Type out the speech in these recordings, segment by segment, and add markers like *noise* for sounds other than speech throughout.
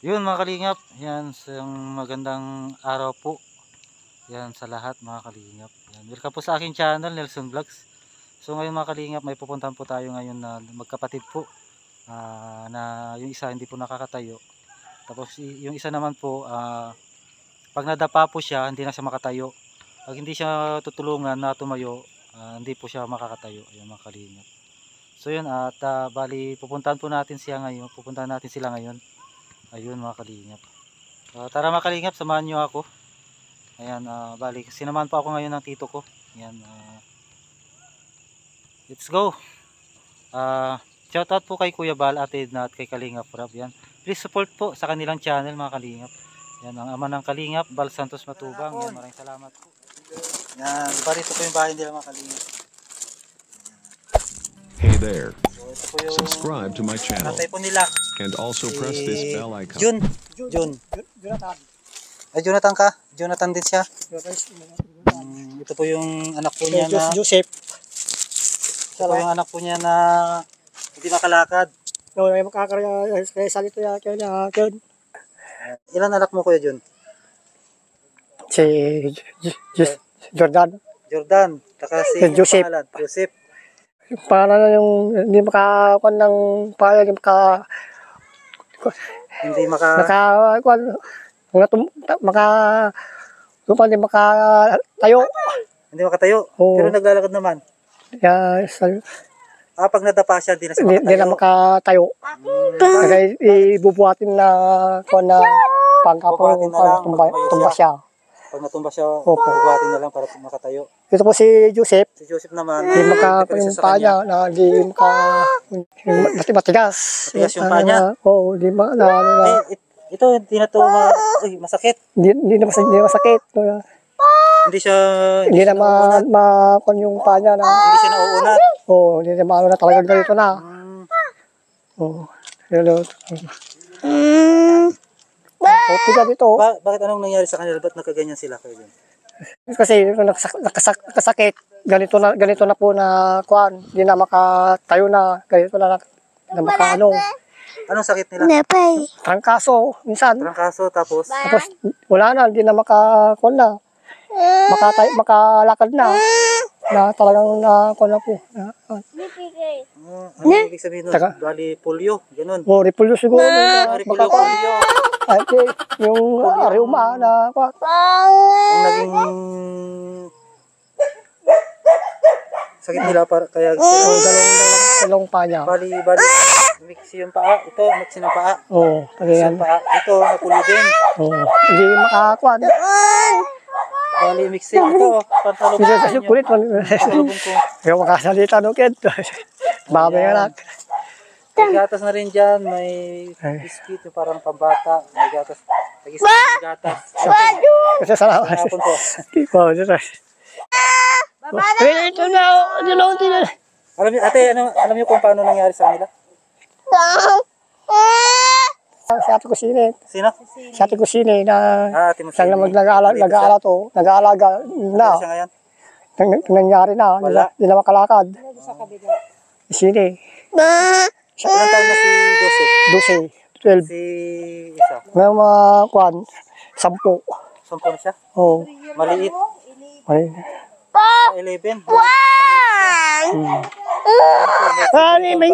Yun mga kalingap, yan isang magandang araw po. Yan sa lahat mga kalingap. Yan. Welcome po sa aking channel, Nelson Vlogs. So ngayon mga kalingap, may pupuntahan po tayo ngayon na magkapatid po. ah, na yung isa hindi po nakakatayo. Tapos yung isa naman po, ah, pag nadapa po siya, hindi na siya makatayo. Pag hindi siya tutulungan na tumayo, ah, hindi po siya makakatayo. Ayan mga kalingap. So yun, at ah, bali pupuntahan po natin siya ngayon. Pupuntahan natin sila ngayon. Ayun mga kalingap. Ah, tara mga kalingap, samahan nyo ako. Ayan, ah, bali, sinamahan pa ako ngayon ng tito ko. Ayan, ah, let's go. Ah, shout out po kay Kuya Bal, Ate Edna at kay Kalingap Rob. Yan. Please support po sa kanilang channel mga kalingap. Yan, ang ama ng Kalingap, Bal Santos Matubang. Yan, maraming salamat po. Yan, iba rito po yung bahay nila mga kalingap. Hey there, ito po yung subscribe to my channel tatay po nila. and also press this Si bell icon. Jun. Jun. Jonathan. Ay, Jonathan ka? Jonathan din siya. Mm, ito po yung anak po niya na Joseph. ito po yung anak po niya na hindi makalakad. No, may makakarya kaya sa dito ya kaya niya kaya Ilan anak mo kuya Jun? si J- J- Jordan. Jordan. Taka si Eh, Joseph. Joseph. Pangalan na yung hindi makakuan ng pangalan hindi maka Hindi maka makakuan mga tum, maka yung pa hindi maka tayo. hindi makatayo. Oo. Pero naglalakad naman. Sa Ah, pag nadapa siya, hindi na siya hindi, hindi na makatayo. makatayo. Kaya ibubuhatin na kuan na pangkapong Bubuhatin na lang, tumba siya. Pag natumba siya, Opo. bubuhatin na lang para makatayo. Ito po si Joseph. Si Joseph naman, Hindi maka depende yung sa paa kanya. niya na hindi maka mati matigas. Matigas yung paa niya? Oo, hindi ma na ano na Ay, it- ito, hindi na to ma, ay, masakit. hindi, hindi na mas, hindi na masakit. No, Hindi siya, Hindi na ma, ma kon yung paa niya na hindi siya nauunat. oh, hindi na maano na talagang ganito na. Hmm. Oh. Hello. Oh, tiga dito. Ba, bakit anong nangyari sa kanila? Ba't nagkaganyan sila kayo din? Kasi nung nakasak, nakasak, nakasakit, ganito na ganito na po na kuan, hindi na makatayo na, ganito na na, na maka ano, Anong sakit nila? trangkaso minsan. Trangkaso, tapos Tapos wala na, hindi na makakuan na. Makatay, makalakad na. Na talagang na kuan na po. Na, ah, uh, ano ibig sabihin nun? Taka. Bali, polio, ganun. oh, repulyo siguro. Ah, Na, polio, yung ariuma na kuan. Ang naging sakit nila para kaya So, dalawang, dalawang, dalawang pa niya. bali, bali, mix yung paa. Ito, mix ng paa. Oo, oh, Mix yan. paa. Ito, napulyo din. Oh, hindi makakuan. Bali, mix. Ito, Hindi kasi kulit. Pantalong ko. *laughs* Kaya makasalita no, kid. May *laughs* anak. May gatas na rin dyan. May Ay. biscuit yung parang pambata. May gatas. Tagis may gatas. Kasi salamat. Hapon po. Oh, dito. Eh, ito na, ito na, ito na. Alam niyo, ate, ano, alam niyo kung paano nangyari sa kanila? Si ate kusine. Sino? Si ate kusine na Ah, siyang nag-aalaga, to, nag-aalaga na, siya ngayon? nang, nang- nangyari na, hindi na, Wala. hindi na makalakad. Sine, Ilang taon na si Joseph? 12, 12. Si isa. Ngayon mga kwan, sampu. Sampo na siya? Oh, Maliit. ay. Ah, 11. Ah, may, may,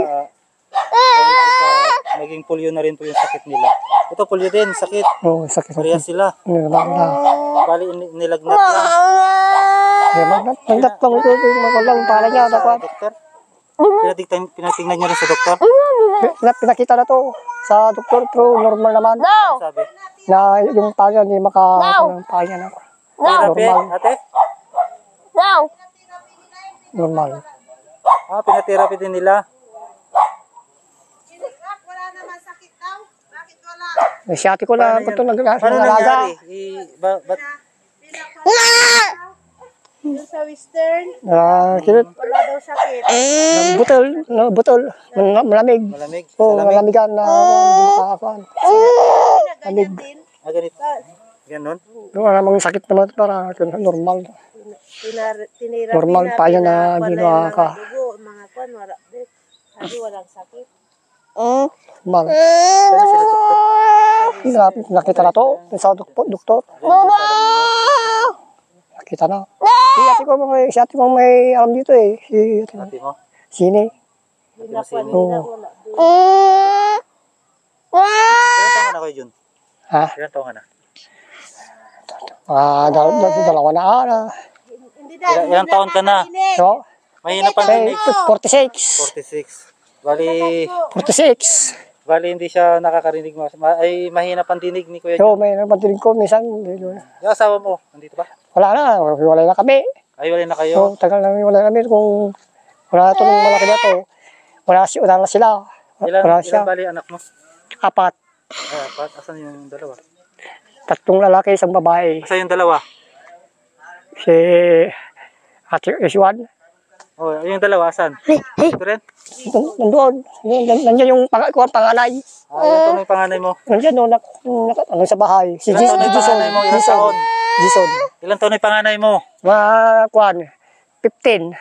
Naging polio na rin po yung sakit nila. Ito polio din, sakit. oh, sakit. Parehas sila. Nilalang na. Bali, nilagnat lang. Kaya magnat, magnat lang ito, magulang para niya, na doktor. Pinatingnan, pinatingnan niyo rin sa doktor. Pina- Pinakita na to sa doktor, pero normal naman. Ano sabi? Na yung paa niya, hindi maka, yung paa niya na. Therapy, Normal. ate? Normal. Ah, pinatherapy din nila. May siyate ko na, Paano ito nag Paano nangyari? I, ba, ba't Yung sa western, Ah, kinit. wala daw sakit. Butol, no, butol. Mal- Malamig. malamig? Oo, Sa lamig? malamigan na hindi makakakuan. Ganyan din. Ah, ganito. Ganon? Wala namang sakit naman para normal. Tinar, tinira, Normal pa yan na ginawa ka. Dugo, mga kwan, wala. Sabi walang sakit. Normal. Saan sila doktor? na- nakita na to. Sa dok- doktor. Nakita na. Si ate ko may, si ate may alam dito eh. Si ate mo? Ate mo sino? Oo. Ilan taon na kayo, Jun? Ha? Ilan taon ka na? Ah, dal dal dalawa na ara. Hindi na. Ilan, ilang taon ka na? So, Mahina pa may dinig. 46. 46. Bali, 46. Bali hindi siya nakakarinig mo. Ma- ay mahina pang dinig ni Kuya So, Jun. may napatinig ko minsan. Yung asawa mo, nandito ba? Wala na, wala na kami. Ay, wala na kayo. So, tagal na wala kami. Kung wala na itong malaki na to, wala, si, wala na sila. Ilan, Wala ilan siya. bali anak mo? Apat. Ay, apat. Asan yung dalawa? Tatlong lalaki, isang babae. Asan yung dalawa? Si Ate Iswan. Oh, yung dalawa saan? Hey, hey. Ito? Nandoon. Nandiyan yung pang ko ang panganay. Ah, yung tunay panganay mo? Nandiyan, no, oh, nak, ano sa bahay. Si Jason. Ilan Jason. Mo, ilan Jason. Taon? Jason. Ilan panganay mo? Mga, kuhan, 15.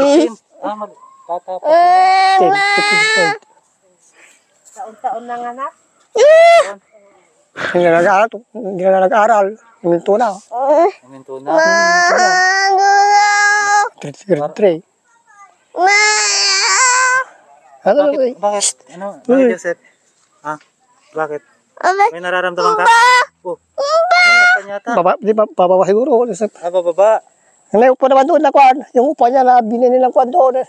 15? Ah, mag, tatapos. 10, 15, 15. Taon-taon ng anak? Hindi na nag-aaral. Hindi na nag-aaral. Uminto na. Uminto na. Uminto na. 33. Ano ba? Bakit? Bakit? Ano? Bakit, Joseph? Ha? Bakit? May nararamdaman ka? Oh. Baba, di ba, bababa siguro, Joseph. Ah, bababa. May upo naman doon na kwan. Yung upo niya na binili ng kwan doon.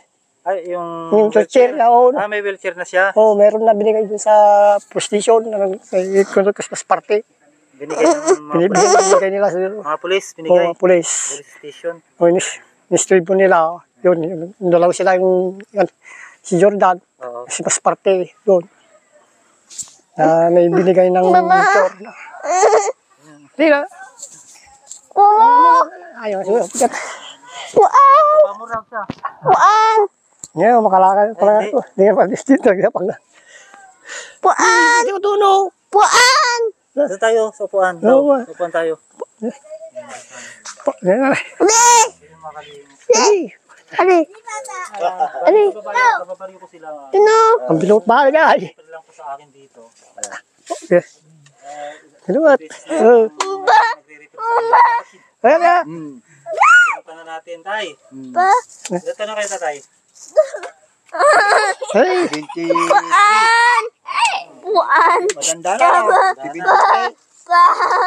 Ay, yung... Yung wheelchair na oh. Ah, may wheelchair na siya? Oo, oh, meron na binigay dun sa police station, sa Christmas party. Binigay ng mga... Binigay, binigay nila siguro. Mga police, binigay? Oo, oh, police. Police station. Oh, inis nis, nistribo nila. Yun, yun, yung dalawa sila yung, yan, si Jordan, Oo. si Pasparte, yun. Na may binigay ng motor. Hindi na. Ayaw, siguro. Pikat. Pamurang siya. Ngayon, makalakad. Makalakad ko. Hindi nga pa, distito. Hindi pang na. Puan! Hindi ko tunog. Doon tayo, sa ah. sa upuan tayo. Pa- Hindi na. Ali! Ali! Ali! Bababariyo ko sila. Ang bilot ba na? Pero lang ko sa akin dito. Okay. Salamat. Uh, Ayan na. Hmm. Pinunta na natin, tay. Hmm. Dito na kayo, tatay. Hey! Maganda na. Ibinigay.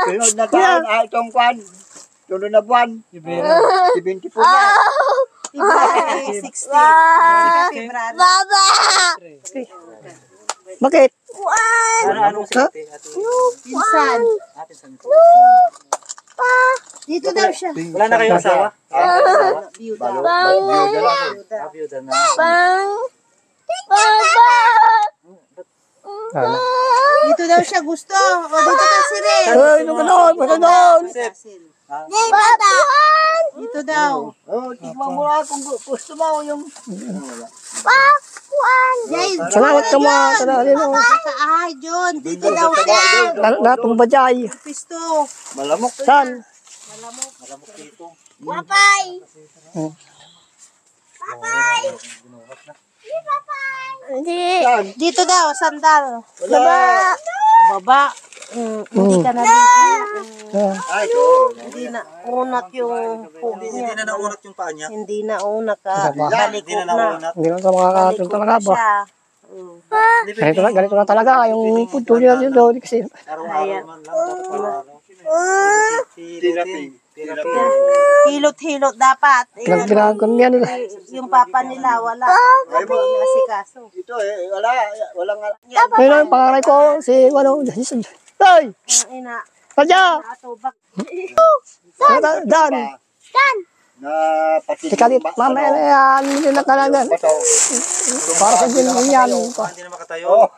Sunod na taon, ah, itong kwan. Sunod na buwan. Si Binti po na. February 16. February. Bakit? Ano, ano ate? Ate, Pinsan. ko? Dito daw siya. Wala na kayong asawa? Biyuda. Ah, biyuda na. Ano? Dito daw siya gusto. O dito ka si Ren. Ay, ano ka doon? Ah, Dito daw. Oh, tignan mo na kung gu- gusto mo yung... Jay, Salamat ka mga oh. sa ahay, John. Dito daw siya. Na- Natong bajay. Pisto. Malamok. San? malamok dito. Papay. Dito daw, sandal. Baba. Baba. Mm, hindi ka na Ah, Ay, ito. Hindi na unak yung pugi Hindi niya. na naunat yung paa niya. Hindi na unak ka. Baba. Balik Hindi na na. naunat. Hindi lang sa mga katong talaga ba? Mm. Hindi Ganito na, ganito na talaga yung punto nila dito. Kasi Araw-araw man lang. Dapat. Therapy. Therapy. Hilot-hilot dapat. Eh, pinagpinagon niya nila. yung papa nila, wala. Hindi nila si Kaso. Ito eh, wala. Walang... Ayun ang pangaray ko, si, ano, si, ay, Ang ina. Atubak. Dan! Dan! Na pati... Ikalit, mamaya na yan, hindi na kalagan. Bato. Para sa din yan. Hindi na makatayo.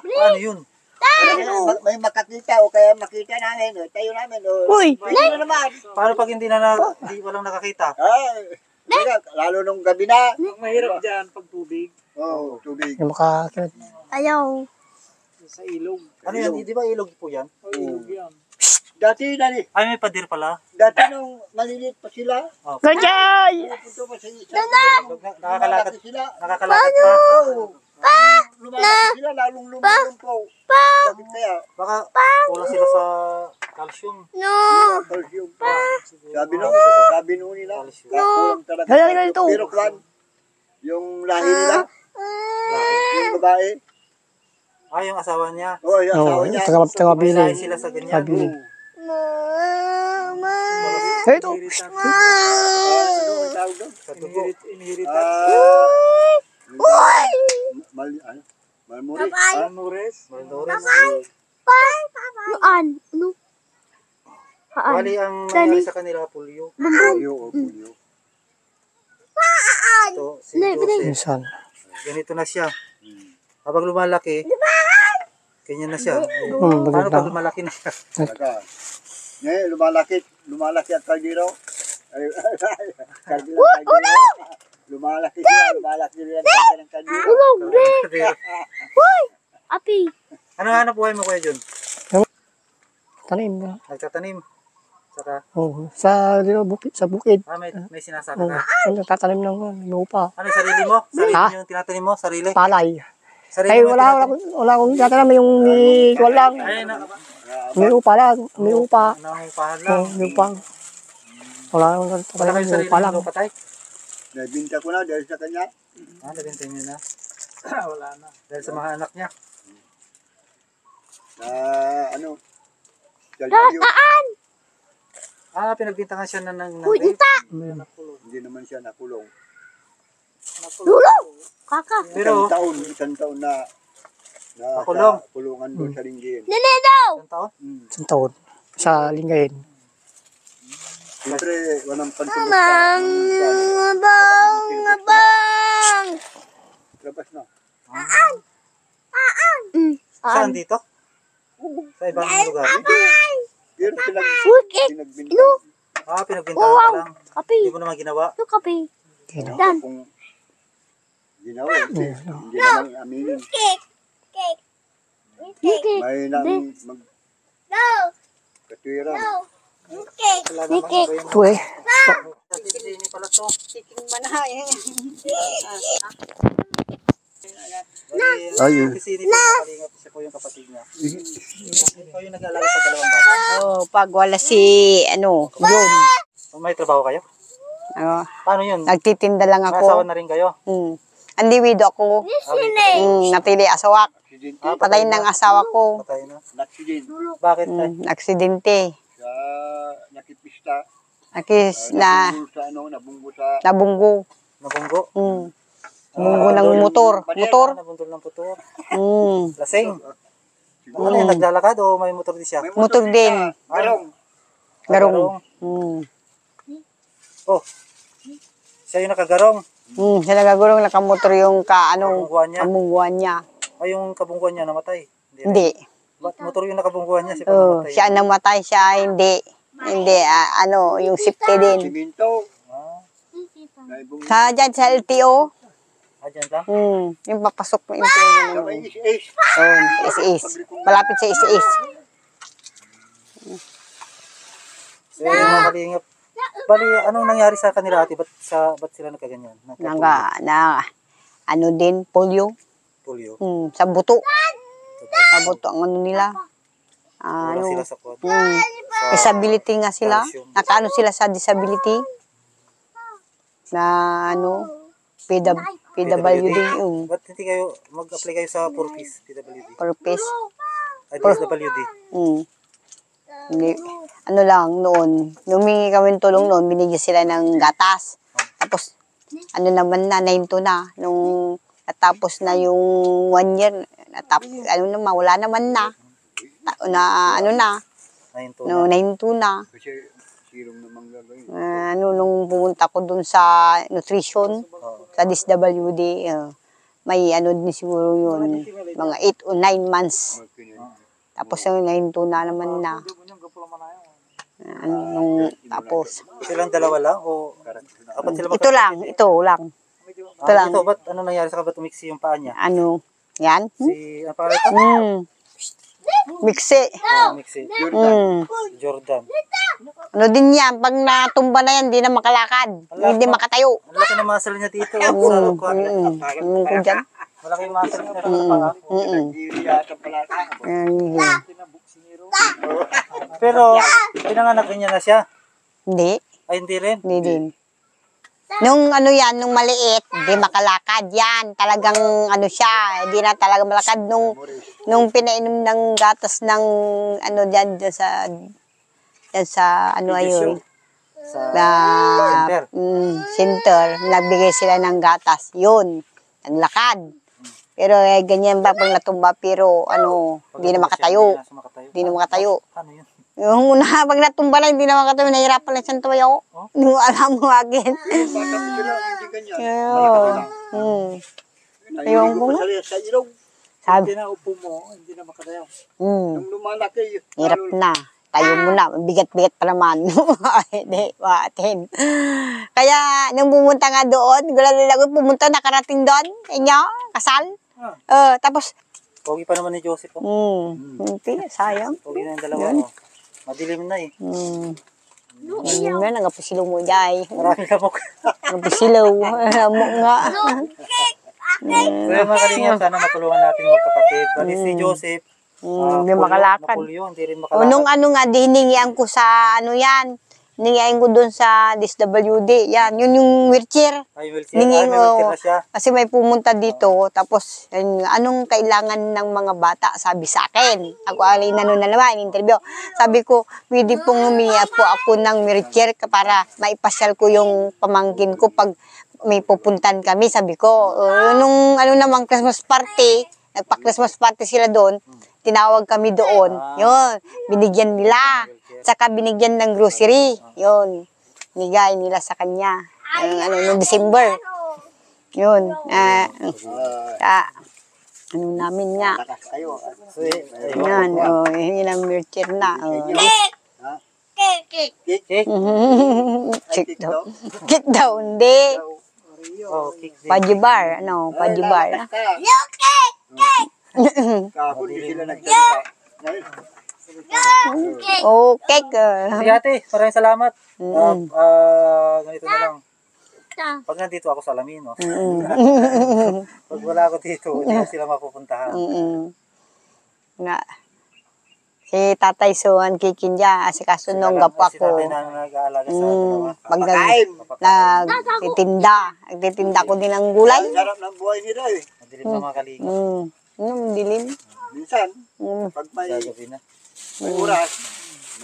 Paano *laughs* yun? Ma- May makakita o kaya makita namin. O, tayo namin. O. Uy! Pwede na naman. Paano pag hindi na, na hindi walang nakakita? Ay, lalo nung gabi na. Mahirap dyan pag tubig. Oh, tubig. Yung. Ayaw. Ano yan? Di ba ilog po yan? Dati, dati, Ay, may padir pala. dati nung maliliit pa sila, Radyay! punto pa sa isa. Ilog na- Nakakalakad, sila. nakakalakad pa. Oh, lumalaki sila, lalong lumulong po. Bakit kaya? Baka kulang sila sa calcium. Calcium. Sabi nung, sabi nung nila, Calcium. kulang talaga. Kaya ganito. Pero kwan, yung lahi nila, yung babae, Ah, yung asawa niya. oh, yung asawa Oo, niya. taga, taga bili. sila sa ganyan. Sabi. Kaya ito. Ano ang tawag doon? Sa dugo. Inheritan. Ah, mal, ano? Malmuris. Ah, Malnourished. Malnourished. Ano? Ano? Haan? Bali, ang nangyari sa kanila, polio. Polio o polio. Ito, si. Minsan. Ganito na siya. Habang lumalaki, ganyan na siya. Hmm, Paano pag lumalaki na siya? Talaga. *laughs* Ngayon, lumalaki, lumalaki ang kaldero. Ay, *laughs* kaldero, kaldero. Lumalaki siya, lumalaki rin ang ng kaldero. Tulog, bre. Api. ano hanap buhay mo kuya Jun? Tanim na. Nagtatanim. Saka, Oh, sa di ba, bukid, sa bukid. ah, may, may sinasaka Oh, ka. ano tatanim ng ano, lupa. Ano, sarili mo? Sarili Ha? mo yung tinatanim mo? Sarili? Palay. Sarili Ay, wala, wala, wala akong tatanim yung may, wala, na, may upa lang, may upa. nangungupahan lang. Oh, may upa. Wala akong Wala tatanim kayong sarili upa ng lang. lupa tayo? Nabinta ko na dahil sa kanya. Ah, nabintay niyo na. *clears throat* Wala na. Dahil sa mga anak niya. Na, ano, kaldero. Ah, pinagbintangan siya na ng Uy, nanay. ita. Hindi naman siya nakulong. Dulo. Kaka. Pero, Isang taon, isang taon na na Nakulong. sa kulungan doon sa Ringgin. Nene daw. isang taon? Hmm. Isang taon. Sa Lingayen. Siyempre, walang pantulog Bang. Bang. Bang. Labas na. Mm. Saan dito? Sa ibang lugar? Pero pinag, Wikit. pinagbinta. Ah, pinagbintangan ka lang. Kapi. Hindi mo naman ginawa. Ito kapi. Kaya, Dan. Kung ginawa, hindi, hindi naman aminin. Wikit. May nang mag katwiran. Naman Wikit. iba yung... ito eh. Hindi pala to. Ayun. Hindi pa nakalingap siya po yung kapatid niya. Ikaw yung nag-alaga sa dalawang bata. Oh, pag wala si, ano, yun. May trabaho kayo? Ano, Paano yun? nagtitinda lang May asawa ako. na rin kayo? Hmm. Andi wido ako. Hmm, napili asawak. Aksidente. Patay ng asawa ko. Patay na. Naksidente. Bakit? Hmm. aksidente. Sa nakipista. Nakis na nabunggo sa ano, nabunggo sa nabunggo. Nabunggo? Hmm. Bunggo ng motor. Motor. Nabundol ng puto. Hmm. Lasing. Ano yan? Naglalakad o may motor din siya? May Motor din. Garong. Garong. Hmm. Oh. Siya yung nakagarong. Hmm. Siya nagagulong nakamotor yung ka, ano, Kabungguan niya. kamungguan niya. Ay, yung kabungguan niya namatay. Hindi. Hindi. Ba't motor yung nakabungguan niya? Siya pa Oh, namatay. siya namatay siya, hindi. Hindi, ah, ano, yung safety din. Siminto. Ah, Naibong. Sa dyan, sa LTO, ah, dyan lang? hmm, yung papasok ng employee Sa naman. may is-is. Oh, is-is. Malapit sa is-is. Yung mga kalingap. Bali, anong nangyari sa kanila ate? Ba't, sa, ba't sila nagkaganyan? Nagka- Nanga, na, ano din, polio. polio. Hmm, sa buto. Sa buto ang ano nila. Ah, ano, sila sa kwan. hmm, disability nga sila. Nakaano sila sa disability. Na, ano, PW, PWD, yung Ba't hindi kayo, mag-apply kayo sa Purpose, PWD? purpose. Ay, DSWD. Hmm. Hindi, ano lang, noon, humingi kami ng tulong noon, binigyan sila ng gatas. Tapos, ano naman na, 9 na, nung natapos na yung one year, natapos, ano naman, wala naman na. Ta- na, ano na, no, 9 na. Ah, ano, nung pumunta ko dun sa nutrition, sa DSWD, uh, may ano din siguro yun, mga 8 o 9 months. Tapos yung 9 na naman na. Ah, Ano, nung, tapos, Silang dalawa lang o apat sila ito lang, ito lang. Ah, ito lang. Ito, ba't ano nangyari sa kabat umiksi yung paa niya? Ano, yan? Si, ang pangalan ito? Hmm. Mixi. Ah, umiksi. Hmm. Jordan. Ano din yan, pag natumba na yan, di na makalakad. Hindi makatayo. Ang laki ng muscle niya dito. Hmm. Sa kwan. Hmm. Hmm. ko dyan. Malaki yung muscle niya. Mm. Mm. Hindi yata pala. *laughs* Pero, pinanganak niya na siya. Hindi. Ay, hindi rin. Hindi din. Nung ano yan, nung maliit, di makalakad yan. Talagang ano siya, hindi na talaga malakad. Nung, nung pinainom ng gatas ng ano dyan, dyan sa, dyan sa ano ayun, Sa na Center. mm, center, nagbigay sila ng gatas. Yun, ang lakad. Pero eh, ganyan ba pag natumba, pero ano, hindi na makatayo. Hindi na makatayo. Hindi na makatayo. Ano yun? Yung una, *laughs* pag natumba na, hindi na makatayo, nahirapan lang siyang tumayo. Oh? Hindi mo alam *laughs* mo akin. Bata mo sila, hindi ganyan. Hmm. Sila sa ilaw. Sabi, na upo mo, hindi na makatayo. hmm, Nung lumalaki, hirap na. Tayo mo na. Bigat-bigat pa naman. *laughs* Hindi, watin. Kaya, nung pumunta nga doon, gulat nila ko, pumunta, nakarating doon. Inyo, kasal. Ah. Eh, tapos, Pogi pa naman ni Joseph. Oh. hmm, hindi, sayang. Pogi na yung dalawa. Oh. Madilim na eh. Hmm. Ano nga, nangapusilaw mo, Jai. Marami lamok. Nangapusilaw. Alam *laughs* mo nga. so yung mga kalingap, sana matulungan natin magkapatid. Bali si Joseph, Hmm, ah, hindi makalakad. napulyo, hindi rin O makalakad. nung ano nga, di hiningian ko sa ano yan. Hiningian ko doon sa DSWD. Yan, yun yung wheelchair. Ay, wheelchair. Wheelchair ko. Kasi may pumunta dito, tapos yun, anong kailangan ng mga bata, sabi sa akin. Ako alay na nun na naman, interview. Sabi ko, pwede pong humingi po ako ng wheelchair para maipasyal ko yung pamangkin ko pag may pupuntan kami. Sabi ko, "Oh, nung ano naman, Christmas party, nagpa-Christmas party sila doon, tinawag kami doon. Yun, binigyan nila. Saka binigyan ng grocery. Yun, nigay nila sa kanya. Yung, ano, nung December. Yun. ah ah, ano namin nga. Yan. Oh, yun ang wheelchair na. Oh. Ay, *laughs* Kick tik daw. daw. Kick daw, hindi. Oh, cake din. Pajubar. Ano, pajubar. Kahapon, di sila nagsalita. Oh, cake. Sige ate, maraming salamat. Mm. ah, ganito na lang. Pag nandito ako sa Alamin, no? Mm. *laughs* Pag wala ako dito, hindi ko sila mapupuntahan. Mm. Nga. Si Tatay Suwan Kikinja, asikaso nung gapo Si ako. tatay na nag-aalaga sa Mm, pag nag, nagtitinda, nagtitinda ko din ng gulay. ang sarap ng buhay nila eh. Madilim na mga kalinga. Mm. Mm, dilim. Minsan, Mm. pag may, Gagabi na. May oras,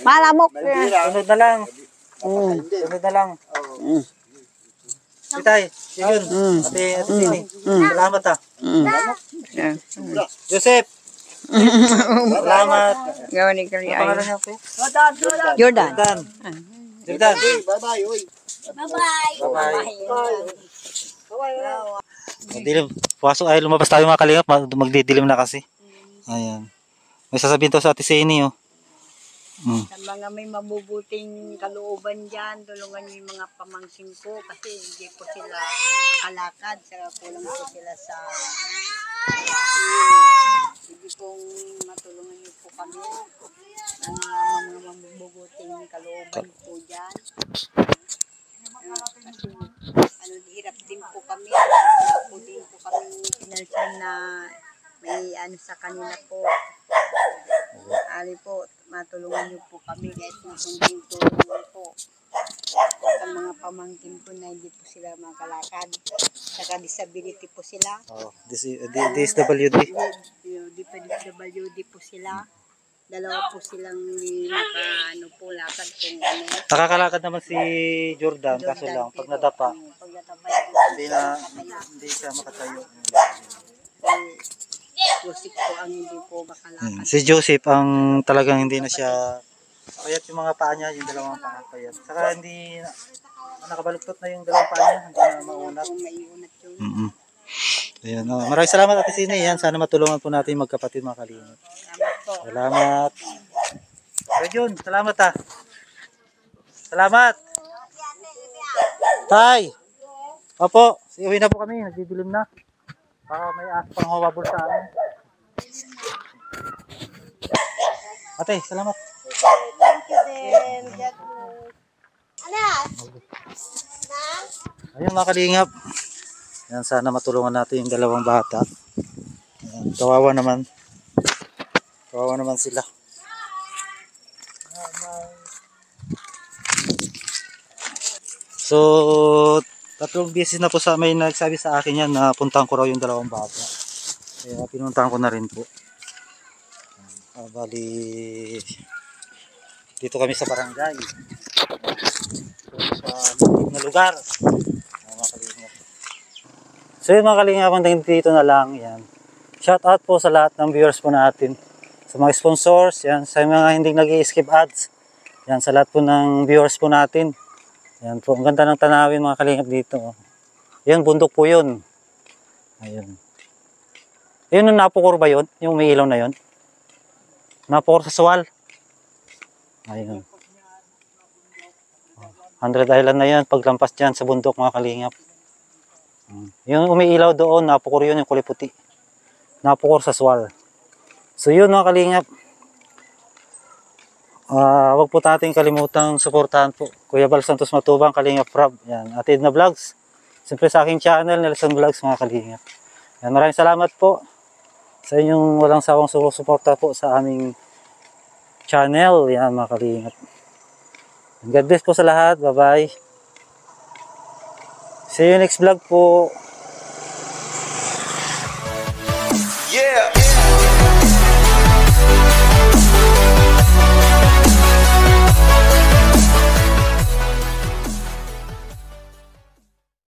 Malamok. Sunod na lang. Mm. hindi. Sunod na lang. Mm. Si Tay, yun. Mm. Ate, ate Sini. Salamat ah. Mm. Yeah. Joseph. *laughs* Salamat. Gawin ni niya po? Jordan. Jordan. Jordan. Bye-bye, uy. Bye-bye. Madilim. Pasok ay lumabas tayo mga kalingap. Mag- Magdidilim na kasi. Ayan. May sasabihin to sa ate Sini oh. Mm. Sa mga may mabubuting kalooban dyan, tulungan niyo yung mga pamangkin ko kasi hindi po sila makalakad. Saka kulang po sila sa Hindi pong matulungan niyo po kami ng mga, mabubuting kalooban po dyan. Kasi ano, hirap din po kami. Wala po din po kami pinalsan na may ano sa kanila po. Ali po, matulungan niyo po kami kahit kung kunting tulong po. Sa mga pamangkin ko na hindi po sila makalakad. Saka disability po sila. Oh, this is uh, DSWD. Disability po sila. Dalawa po silang hindi maka, ano po, lakad kung ano. Nakakalakad naman si Jordan kaso lang pag nadapa Pag natapay po, hindi na hindi siya makatayo. Pusik po ang hindi po makalakad. Hmm. Si Joseph ang talagang hindi na siya payat yung mga paa niya, yung dalawang paa payat. Saka hindi na, nakabaluktot na yung dalawang paa niya, hindi na maunat. Yun. Mm Ayan, oh. Maraming salamat Ate Sine. Yan, sana matulungan po natin magkapatid mga kalingap. Salamat. Salamat. Jun, salamat ah. Salamat. Tay. Opo, uwi na po kami. Nagdidilim na. Baka may aso pang hawabol sa amin. Ate, salamat. Ayun mga kalingap. Yan, sana matulungan natin yung dalawang bata. Yan, kawawa naman. Kawawa naman sila. So, tatlong beses na po sa may nagsabi sa akin yan na puntahan ko raw yung dalawang bata. Kaya pinuntahan ko na rin po. Ah, bali, dito kami sa barangay. Dito sa lugar na lugar. Ah. So yun mga kalingap, hanggang dito na lang. Yan. Shout out po sa lahat ng viewers po natin. Sa mga sponsors, yan, sa mga hindi nag skip ads. Yan, sa lahat po ng viewers po natin. Yan po, ang ganda ng tanawin mga kalingap dito. oh. Yan, bundok po yun. Ayun. Yun yung napukor ba yun? Yung may ilaw na yun? Napukor sa suwal. Ayun. 100 Island na yan, paglampas dyan sa bundok mga kalingap. Yung umiilaw doon, napukor yun, yung kulay puti. Napukor sa swal. So yun mga kalingap. Ah, wag po natin kalimutang suportahan po. Kuya Bal Santos Matubang, Kalingap Rob. Yan, Atid na Vlogs. Siyempre sa aking channel, Nelson Vlogs, mga kalingap. Yan, maraming salamat po sa inyong walang sawang suporta po sa aming channel. Yan, mga kalingap. God bless po sa lahat. Bye-bye. See you next vlog po.